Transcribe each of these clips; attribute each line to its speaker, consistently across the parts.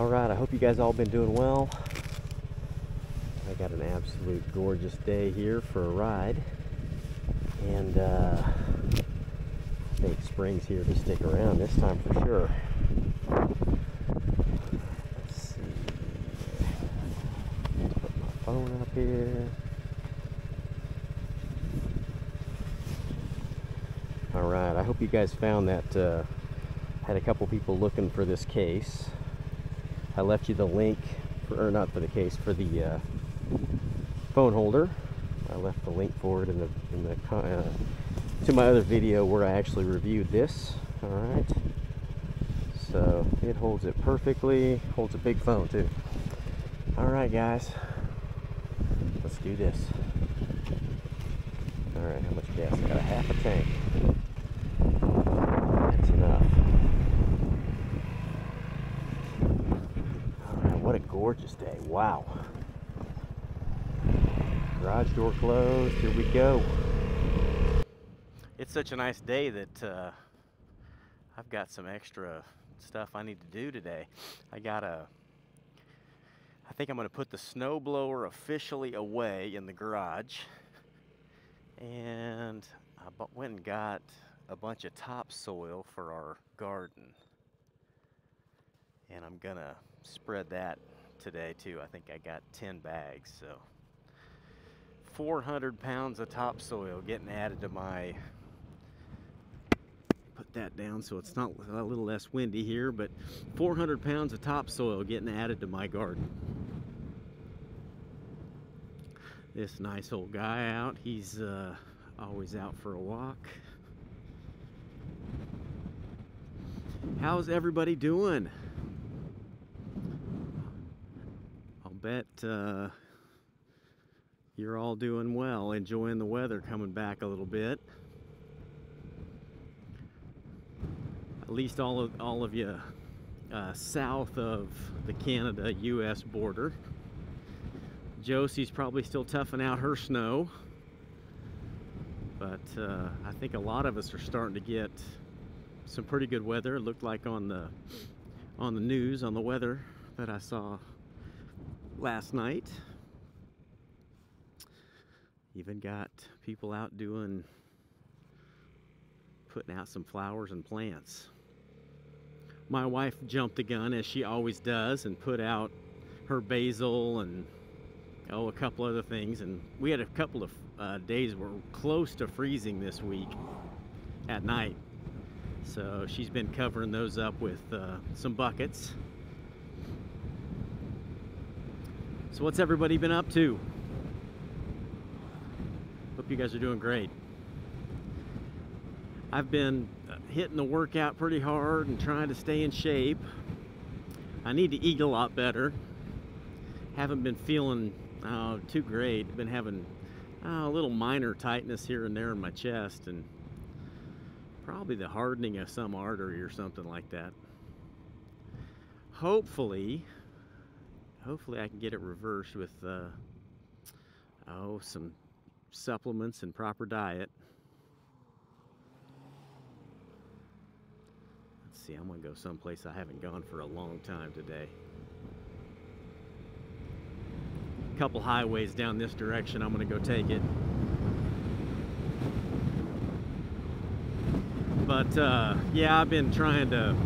Speaker 1: All right, I hope you guys all been doing well. I got an absolute gorgeous day here for a ride. And uh, I think spring's here to stick around this time for sure. Let's see. Let's put my phone up here. All right, I hope you guys found that. Uh, had a couple people looking for this case. I left you the link, for, or not for the case, for the uh, phone holder. I left the link for it in the in the uh, to my other video where I actually reviewed this. All right, so it holds it perfectly. Holds a big phone too. All right, guys, let's do this. All right, how much gas? I got a half a tank. That's enough. All right, what a gorgeous day! Wow. Garage door closed. Here we go. It's such a nice day that uh, I've got some extra stuff I need to do today. I got a. I think I'm going to put the snowblower officially away in the garage. And I went and got a bunch of topsoil for our garden. And I'm going to spread that today too. I think I got 10 bags, so. 400 pounds of topsoil getting added to my put that down so it's not a little less windy here but 400 pounds of topsoil getting added to my garden. This nice old guy out he's uh, always out for a walk. How's everybody doing i'll bet uh, you're all doing well, enjoying the weather coming back a little bit. At least all of all of you uh, south of the Canada-U.S. border. Josie's probably still toughing out her snow, but uh, I think a lot of us are starting to get some pretty good weather. It looked like on the on the news on the weather that I saw last night. Even got people out doing, putting out some flowers and plants. My wife jumped the gun as she always does and put out her basil and oh a couple other things and we had a couple of uh, days were close to freezing this week at night so she's been covering those up with uh, some buckets so what's everybody been up to Hope you guys are doing great. I've been hitting the workout pretty hard and trying to stay in shape. I need to eat a lot better. Haven't been feeling uh, too great. Been having uh, a little minor tightness here and there in my chest and probably the hardening of some artery or something like that. Hopefully, hopefully I can get it reversed with uh, oh some supplements and proper diet. Let's see, I'm gonna go someplace I haven't gone for a long time today. A couple highways down this direction, I'm gonna go take it. But uh, yeah, I've been trying to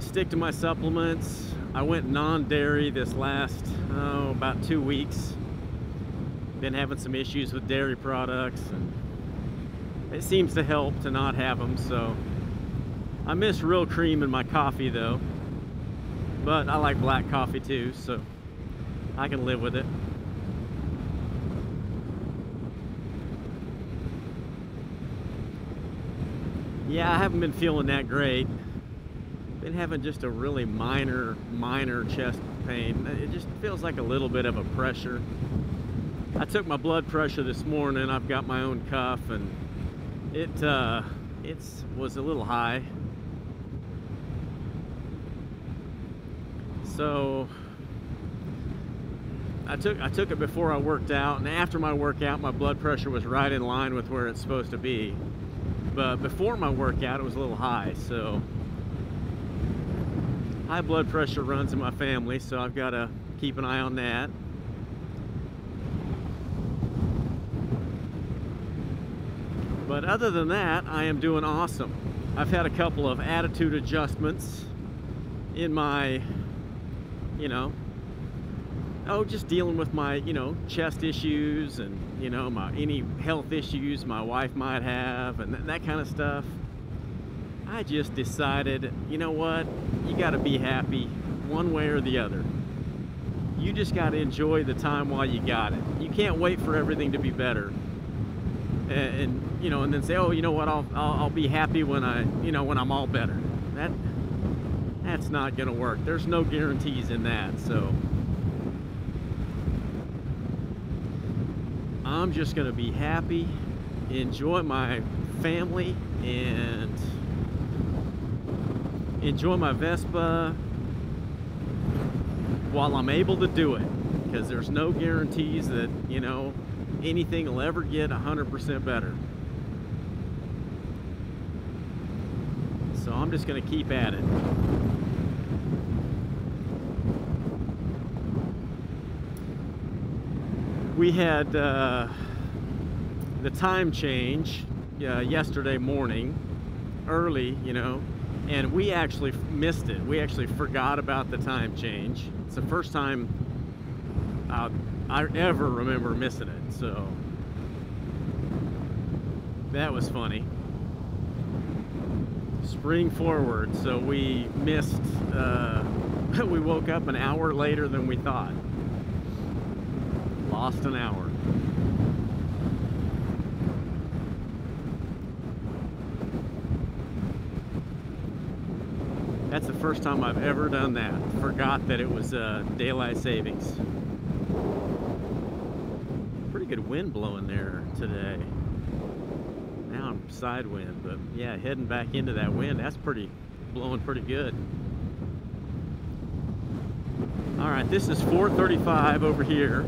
Speaker 1: stick to my supplements. I went non-dairy this last, oh, about two weeks. Been having some issues with dairy products and it seems to help to not have them so. I miss real cream in my coffee though. But I like black coffee too so I can live with it. Yeah I haven't been feeling that great been having just a really minor minor chest pain it just feels like a little bit of a pressure I took my blood pressure this morning. I've got my own cuff and it uh, it's was a little high. So I took I took it before I worked out and after my workout my blood pressure was right in line with where it's supposed to be. But before my workout it was a little high, so
Speaker 2: high blood pressure runs in my family, so I've got to keep an eye on that. But other than that, I am doing awesome. I've had a couple of attitude adjustments in my, you know, oh, just dealing with my, you know, chest issues and, you know, my any health issues my wife might have and th that kind of stuff. I just decided, you know what, you got to be happy one way or the other. You just got to enjoy the time while you got it. You can't wait for everything to be better. And, and you know, and then say, oh, you know what, I'll, I'll, I'll be happy when I, you know, when I'm all better. That, that's not going to work. There's no guarantees in that. So I'm just going to be happy, enjoy my family, and enjoy my Vespa while I'm able to do it. Because there's no guarantees that, you know, anything will ever get 100% better. So I'm just going to keep at it. We had uh, the time change uh, yesterday morning, early, you know, and we actually missed it. We actually forgot about the time change. It's the first time uh, I ever remember missing it, so that was funny. Spring forward, so we missed, uh, we woke up an hour later than we thought. Lost an hour. That's the first time I've ever done that. Forgot that it was uh, daylight savings. Pretty good wind blowing there today. Now I'm side wind, but yeah, heading back into that wind, that's pretty, blowing pretty good. All right, this is 435 over here.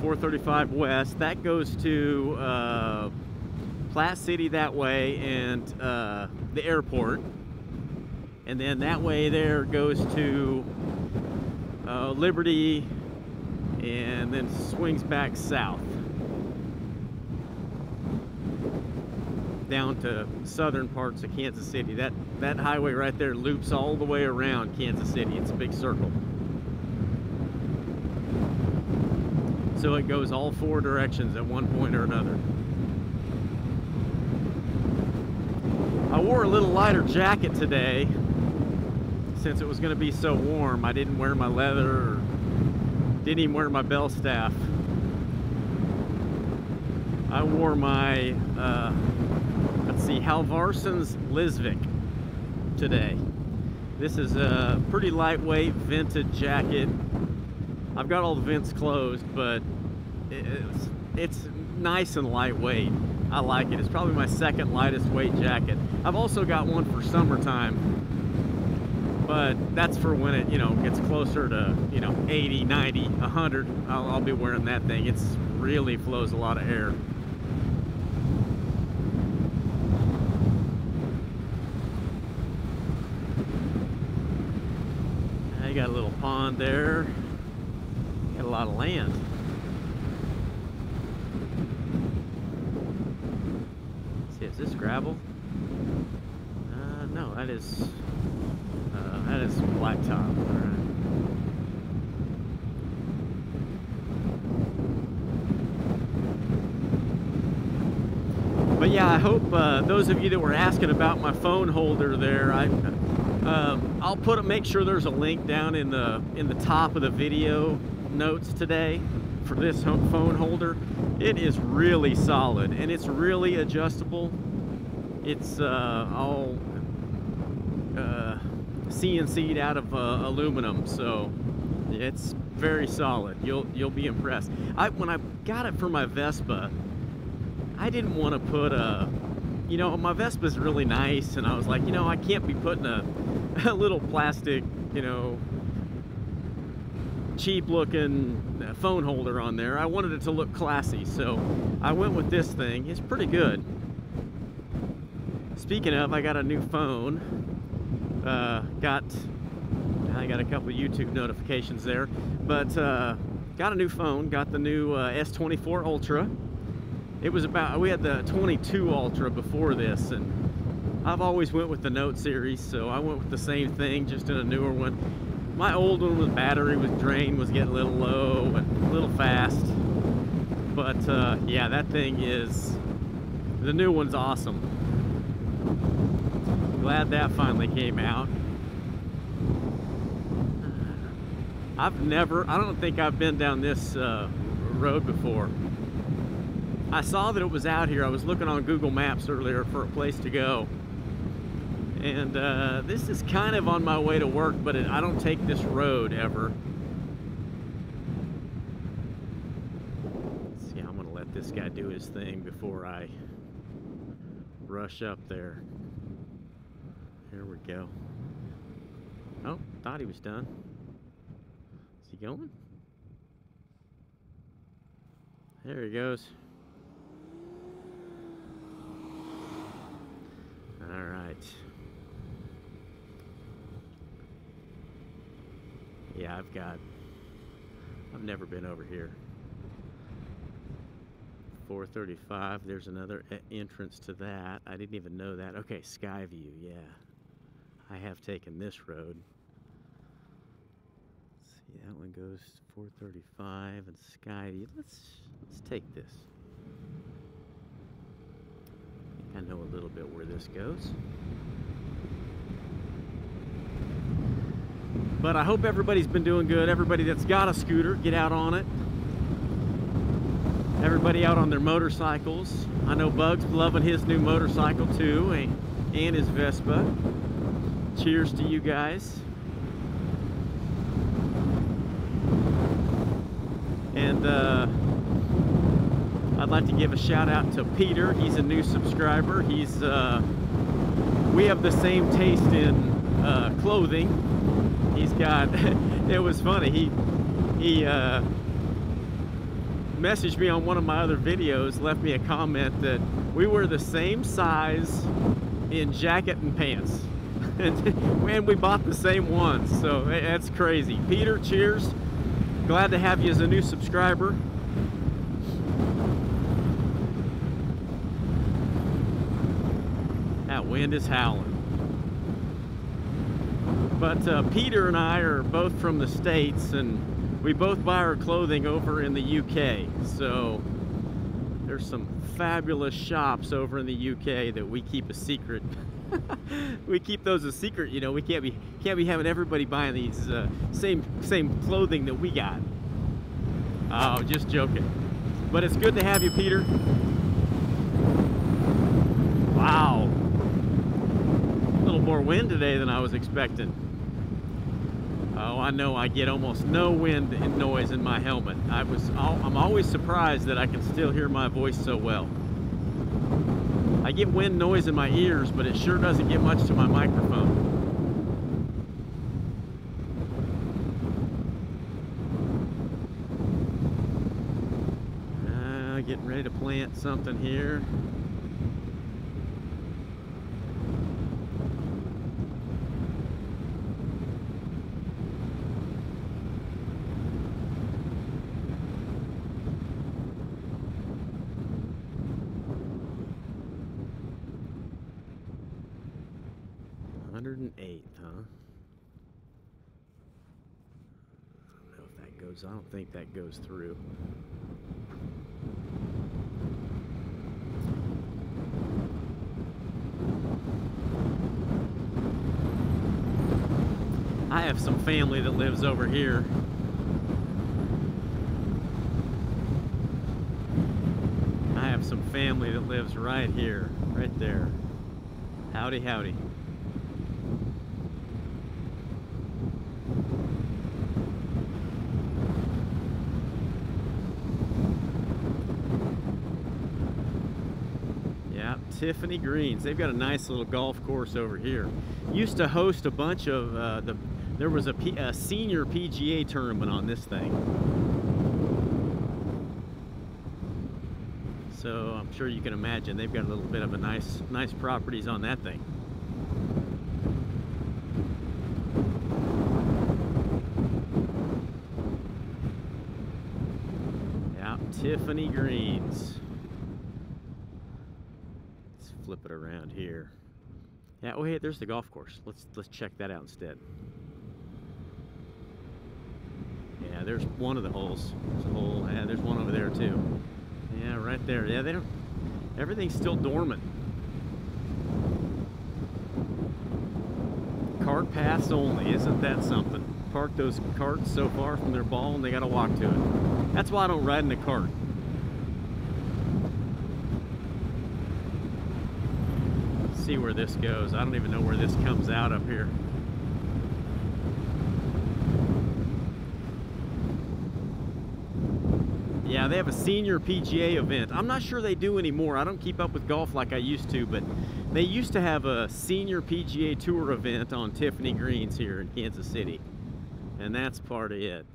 Speaker 2: 435 west. That goes to uh, Platte City that way and uh, the airport and then that way there goes to uh, Liberty and then swings back south down to southern parts of Kansas City. That that highway right there loops all the way around Kansas City. It's a big circle. So it goes all four directions at one point or another. I wore a little lighter jacket today since it was going to be so warm, I didn't wear my leather didn't even wear my Belstaff. I wore my, uh, let's see, Halvarssons Lisvik today. This is a pretty lightweight vented jacket. I've got all the vents closed, but it's, it's nice and lightweight. I like it. It's probably my second lightest weight jacket. I've also got one for summertime but that's for when it you know gets closer to you know 80 90 100 I'll, I'll be wearing that thing. It's really flows a lot of air. I got a little pond there. Got a lot of land. Let's see is this gravel? Uh, no that is that is blacktop. But yeah, I hope uh, those of you that were asking about my phone holder there, I, um, I'll put make sure there's a link down in the in the top of the video notes today for this phone holder. It is really solid and it's really adjustable. It's uh, all uh, CNC'd out of uh, aluminum, so it's very solid. You'll you'll be impressed. I when I got it for my Vespa, I didn't want to put a, you know, my Vespa's really nice, and I was like, you know, I can't be putting a, a little plastic, you know, cheap looking phone holder on there. I wanted it to look classy, so I went with this thing. It's pretty good. Speaking of, I got a new phone uh, got I got a couple YouTube notifications there, but uh, got a new phone. Got the new uh, S24 Ultra. It was about we had the 22 Ultra before this, and I've always went with the Note series, so I went with the same thing, just in a newer one. My old one, the battery was drained, was getting a little low and a little fast. But uh, yeah, that thing is the new one's awesome. Glad that finally came out. I've never, I don't think I've been down this uh, road before. I saw that it was out here. I was looking on Google Maps earlier for a place to go. And uh, this is kind of on my way to work, but it, I don't take this road ever. Let's see, I'm gonna let this guy do his thing before I rush up there. Go. Oh, thought he was done. Is he going? There he goes. All right. Yeah, I've got, I've never been over here. 435, there's another entrance to that. I didn't even know that. Okay, Skyview, yeah. I have taken this road. Let's see, that one goes 435 and Skyview. Let's, let's take this. I think I know a little bit where this goes. But I hope everybody's been doing good. Everybody that's got a scooter, get out on it. Everybody out on their motorcycles. I know Bug's loving his new motorcycle too, and, and his Vespa. Cheers to you guys. And uh, I'd like to give a shout out to Peter. He's a new subscriber. He's uh, we have the same taste in uh, clothing. He's got. it was funny. He he uh, messaged me on one of my other videos, left me a comment that we were the same size in jacket and pants. and we bought the same ones, so that's crazy. Peter, cheers. Glad to have you as a new subscriber. That wind is howling. But uh, Peter and I are both from the States and we both buy our clothing over in the UK. So there's some fabulous shops over in the UK that we keep a secret. we keep those a secret, you know. We can't be can't be having everybody buying these uh, same same clothing that we got. Oh, just joking. But it's good to have you, Peter. Wow. A little more wind today than I was expecting. Oh, I know I get almost no wind and noise in my helmet. I was, I'm always surprised that I can still hear my voice so well. I get wind noise in my ears, but it sure doesn't get much to my microphone. Uh, getting ready to plant something here. Hundred and eighth, huh? I don't goes. I don't think that goes through. I have some family that lives over here. I have some family that lives right here, right there. Howdy, howdy. Tiffany Greens. They've got a nice little golf course over here. Used to host a bunch of uh, the, there was a, P, a senior PGA tournament on this thing. So I'm sure you can imagine they've got a little bit of a nice, nice properties on that thing. Tiffany Greens. It around here. Yeah, oh hey, there's the golf course. Let's let's check that out instead. Yeah, there's one of the holes. There's a hole. Yeah, there's one over there too. Yeah, right there. Yeah, they don't. Everything's still dormant. Cart paths only. Isn't that something? Park those carts so far from their ball and they got to walk to it. That's why I don't ride in a cart. Let's see where this goes. I don't even know where this comes out up here. Yeah, they have a senior PGA event. I'm not sure they do anymore. I don't keep up with golf like I used to, but they used to have a senior PGA Tour event on Tiffany Greens here in Kansas City. And that's part of it.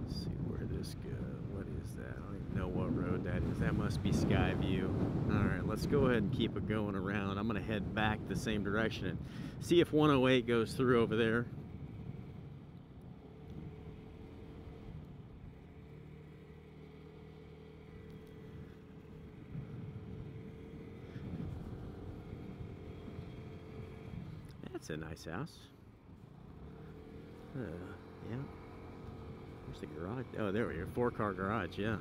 Speaker 2: Let's see where this goes. What is that? I don't even know what road that must be Skyview. All right, let's go ahead and keep it going around. I'm to head back the same direction and see if 108 goes through over there. That's a nice house. Uh, yeah. Where's the garage? Oh, there we are. Four car garage, yeah.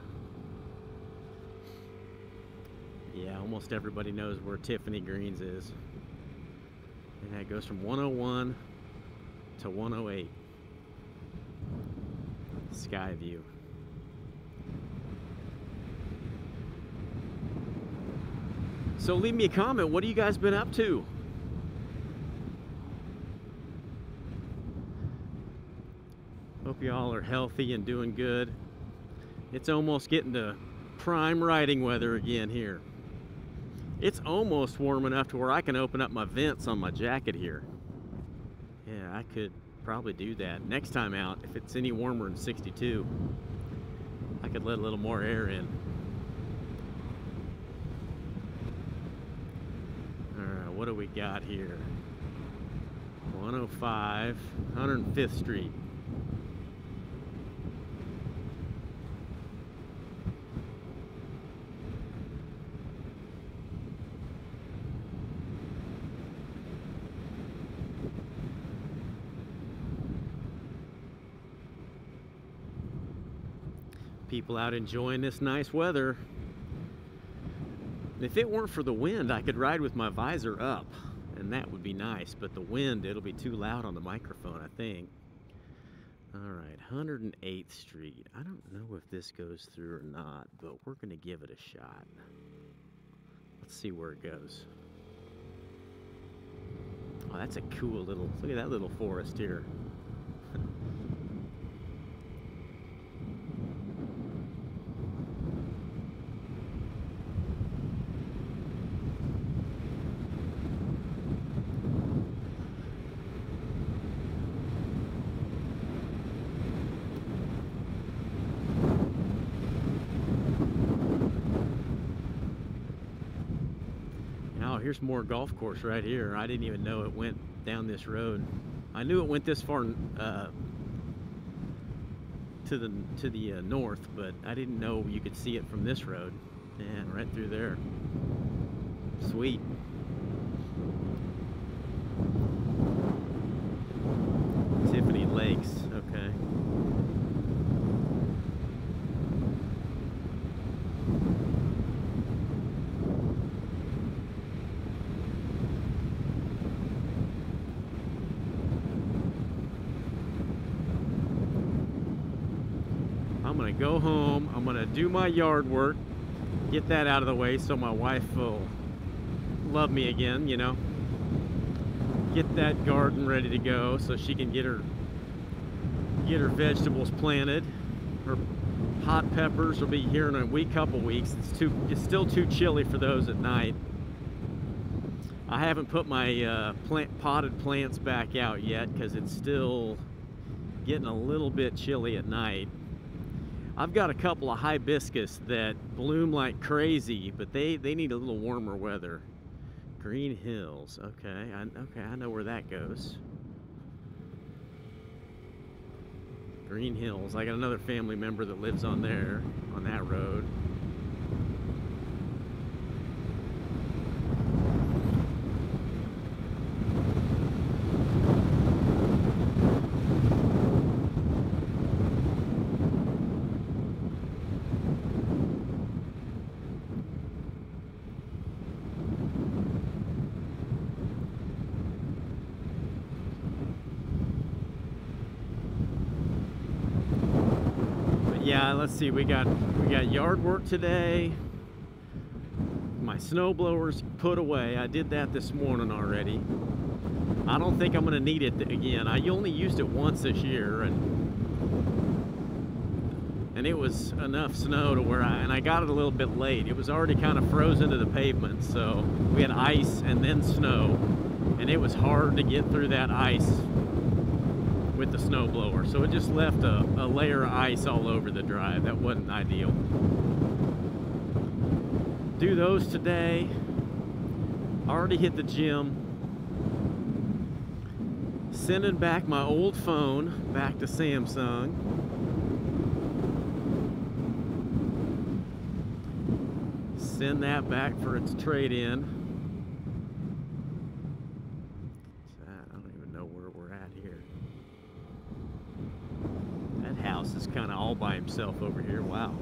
Speaker 2: Yeah, almost everybody knows where Tiffany Greens is. And it goes from 101 to 108. Skyview. So leave me a comment. What have you guys been up to? Hope y'all are healthy and doing good. It's almost getting to prime riding weather again here. It's almost warm enough to where I can open up my vents on my jacket here. Yeah, I could probably do that. Next time out, if it's any warmer than 62, I could let a little more air in. Alright, what do we got here? 105, 105th Street. People out enjoying this nice weather. If it weren't for the wind, I could ride with my visor up, and that would be nice. But the wind, it'll be too loud on the microphone, I think. All right, 108th Street. I don't know if this goes through or not, but we're going to give it a shot. Let's see where it goes. Oh, that's a cool little, look at that little forest here. Now here's more golf course right here. I didn't even know it went down this road. I knew it went this far uh, to the to the uh, north, but I didn't know you could see it from this road. And right through there. Sweet. Tiffany Lakes. Okay. I'm gonna go home. I'm gonna do my yard work, get that out of the way so my wife will love me again, you know. Get that garden ready to go so she can get her get her vegetables planted. Her hot peppers will be here in a week, couple weeks. It's too it's still too chilly for those at night. I haven't put my uh, plant potted plants back out yet because it's still getting a little bit chilly at night. I've got a couple of hibiscus that bloom like crazy, but they, they need a little warmer weather. Green Hills, okay, I, okay, I know where that goes. Green Hills, I got another family member that lives on there, on that road. yeah, let's see. We got we got yard work today. My snowblower's put away. I did that this morning already. I don't think I'm to need it again. I only used it once this year, and and it was enough snow to where I and I got it a little bit late. It was already kind of frozen to the pavement, so we had ice and then snow, and it was hard to get through that ice with the snowblower. So it just left a, a layer of ice all over the drive. That wasn't ideal. Do those today. Already hit the gym. Sending back my old phone back to Samsung. Send that back for its trade-in. kind of himself over here. Wow.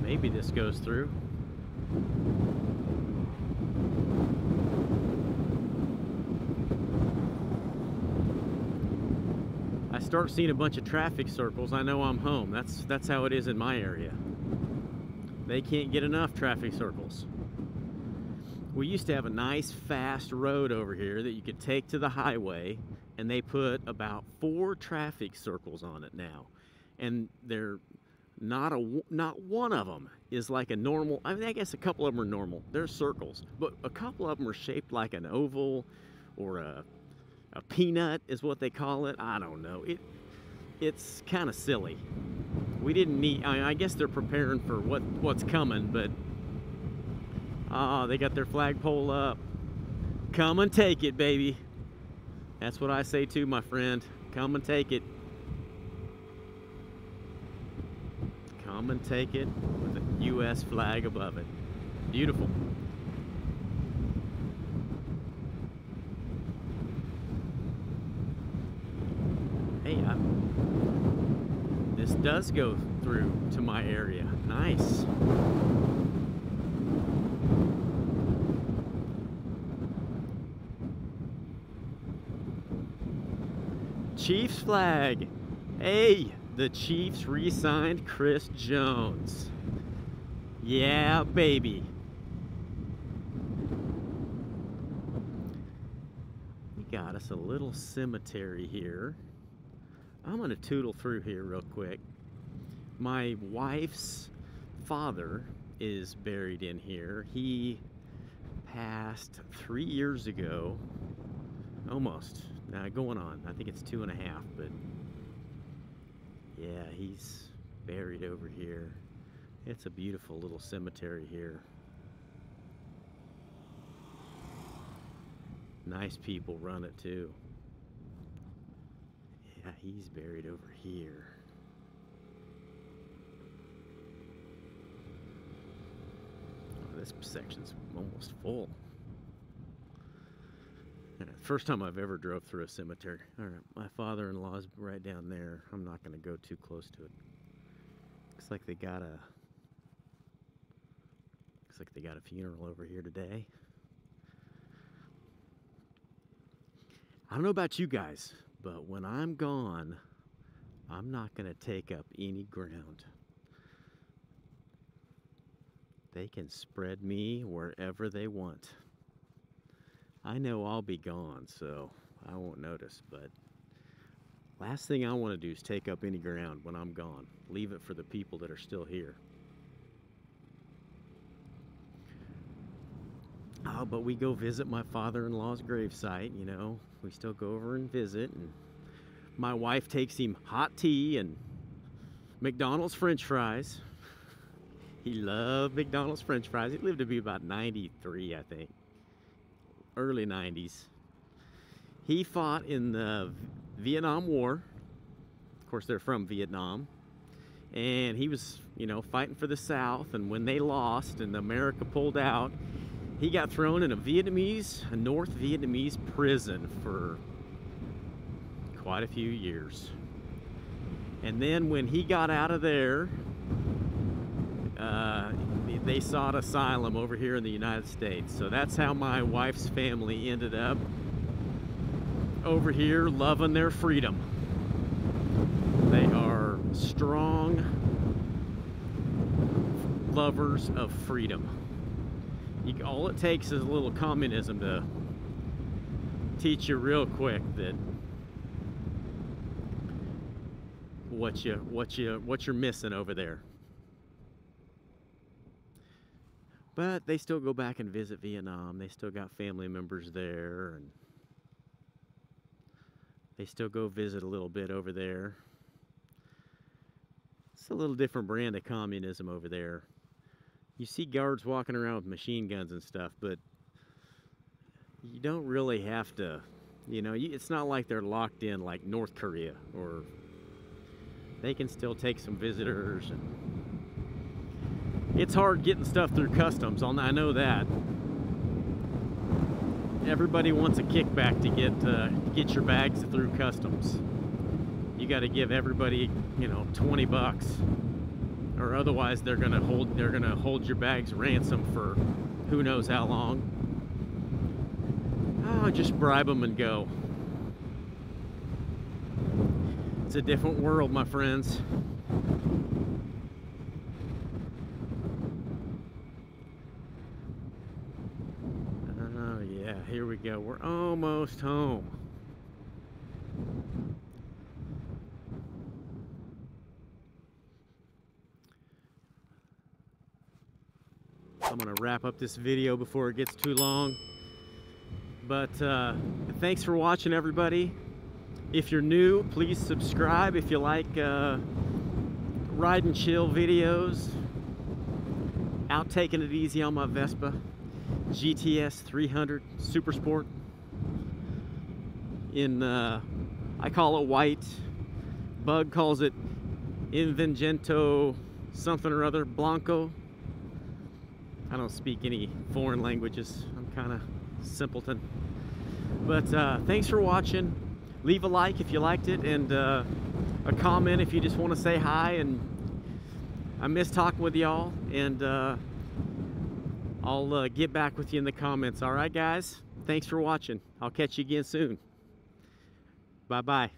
Speaker 2: Maybe this goes through. I start seeing a bunch of traffic circles, I know I'm home. That's that's how it is in my area. They can't get enough traffic circles we used to have a nice fast road over here that you could take to the highway and they put about four traffic circles on it now. And they're not a not one of them is like a normal i mean i guess a couple of them are normal. They're circles. But a couple of them are shaped like an oval or a, a peanut is what they call it. I don't know. It it's kind of silly. We didn't need I, mean, I guess they're preparing for what what's coming but Oh, they got their flagpole up. Come and take it, baby. That's what I say too, my friend. Come and take it. Come and take it with a U.S. flag above it. Beautiful. Hey, I, this does go through to my area. Nice. Chiefs flag. Hey, the Chiefs re-signed Chris Jones. Yeah, baby. We got us a little cemetery here. I'm gonna tootle through here real quick. My wife's father is buried in here. He passed three years ago, almost uh, going on. I think it's two and a half, but yeah, he's buried over here. It's a beautiful little cemetery here. Nice people run it too. Yeah, he's buried over here. Oh, this section's almost full. First time I've ever drove through a cemetery. All right, my father-in-law's right down there. I'm not going to go too close to it. Looks like they got a looks like they got a funeral over here today. I don't know about you guys, but when I'm gone, I'm not going to take up any ground. They can spread me wherever they want. I know I'll be gone, so I won't notice, but last thing I want to do is take up any ground when I'm gone. Leave it for the people that are still here. Oh, but we go visit my father-in-law's gravesite, you know. we still go over and visit. And my wife takes him hot tea and McDonald's French fries. He loved McDonald's French fries. He lived to be about 93, I think, early 90s. He fought in the Vietnam War. Of course, they're from Vietnam and he was, you know, fighting for the South. And when they lost and America pulled out, he got thrown in a Vietnamese, a North Vietnamese prison for quite a few years. And then when he got out of there, they sought asylum over here in the United States. So that's how my wife's family ended up over here loving their freedom. They are strong lovers of freedom. You, all it takes is a little communism to teach you real quick that what you what you what you're missing over there. But they still go back and visit Vietnam. They still got family members there and they still go visit a little bit over there. It's a little different brand of communism over there. You see guards walking around with machine guns and stuff, but you don't really have to, you know, it's not like they're locked in like North Korea or they can still take some visitors and it's hard getting stuff through customs. I know that. Everybody wants a kickback to get uh, get your bags through customs you got to give everybody, you know, 20 bucks or otherwise they're to hold they're to hold your bags ransom for who knows how long. Oh, just bribe them and go. It's a different world, my friends. Oh yeah, here we go. We're almost home. I'm gonna wrap up this video before it gets too long. But uh, thanks for watching everybody. If you're new, please subscribe if you like uh, ride and chill videos. Out taking it easy on my Vespa. GTS 300 Super Sport. In, uh, I call it white. Bug calls it Invengento something or other, Blanco. I don't speak any foreign languages. I'm kind of simpleton. But uh, thanks for watching. Leave a like if you liked it and uh, a comment if you just want to say hi. And I miss talking with y'all. And uh, I'll uh, get back with you in the comments. All right, guys? Thanks for watching. I'll catch you again soon. Bye-bye.